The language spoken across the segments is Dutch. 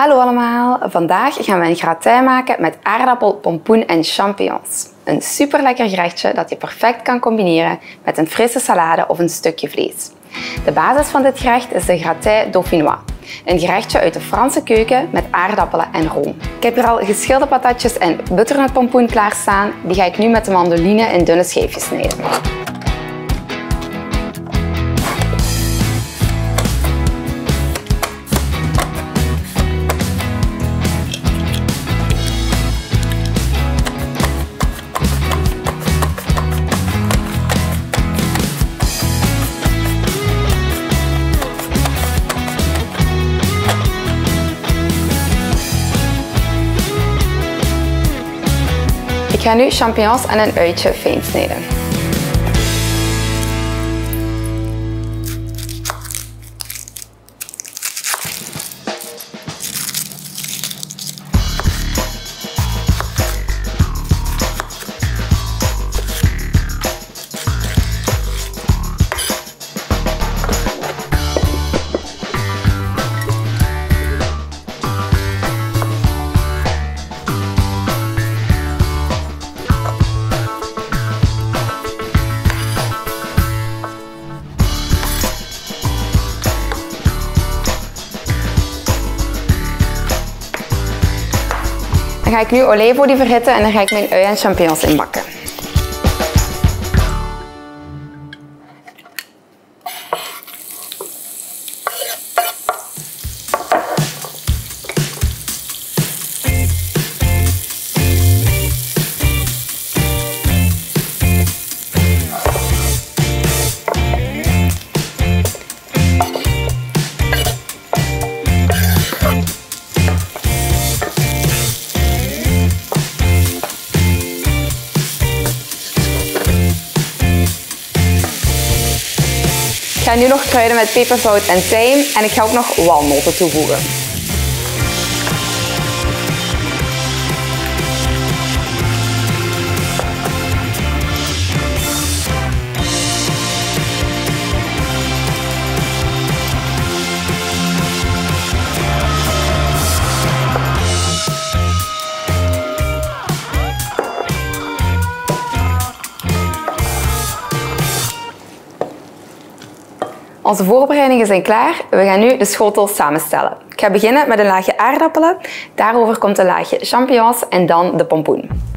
Hallo allemaal, vandaag gaan we een gratin maken met aardappel, pompoen en champignons. Een super lekker gerechtje dat je perfect kan combineren met een frisse salade of een stukje vlees. De basis van dit gerecht is de gratin dauphinois. Een gerechtje uit de Franse keuken met aardappelen en room. Ik heb hier al geschilde patatjes en butternutpompoen klaarstaan. Die ga ik nu met de mandoline in dunne schijfjes snijden. Ik ga nu champignons en een uitje fijn snijden. Dan ga ik nu olijfolie verhitten en dan ga ik mijn ui en champignons inbakken. Ga nu nog kruiden met peperzout en tijm en ik ga ook nog walnoten toevoegen. Onze voorbereidingen zijn klaar. We gaan nu de schotel samenstellen. Ik ga beginnen met een laagje aardappelen. Daarover komt een laagje champignons en dan de pompoen.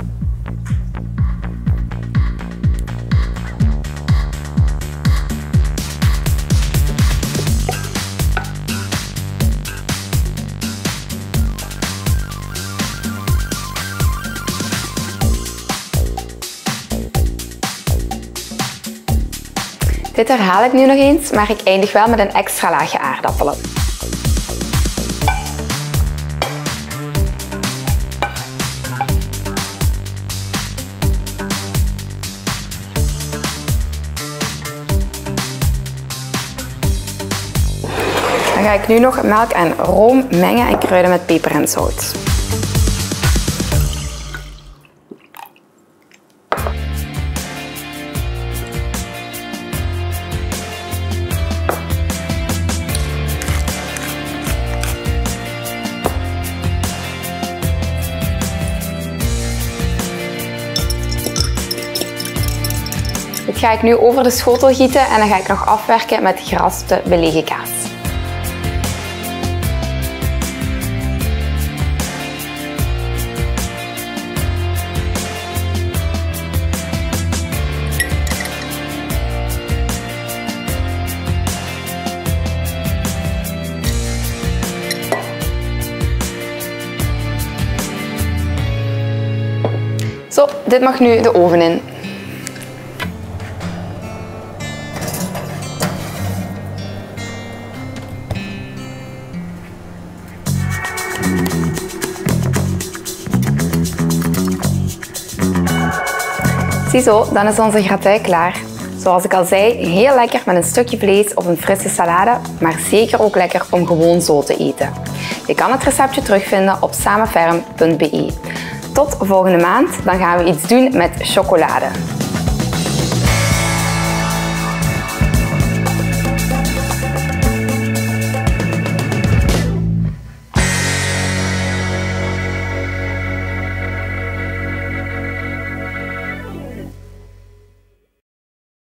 Dit herhaal ik nu nog eens, maar ik eindig wel met een extra laagje aardappelen. Dan ga ik nu nog melk en room mengen en kruiden met peper en zout. Ga ik nu over de schotel gieten en dan ga ik nog afwerken met geraspte belegen kaas. Zo, dit mag nu de oven in. Ziezo, dan is onze gratin klaar. Zoals ik al zei, heel lekker met een stukje vlees of een frisse salade, maar zeker ook lekker om gewoon zo te eten. Je kan het receptje terugvinden op samenferm.be. Tot volgende maand, dan gaan we iets doen met chocolade.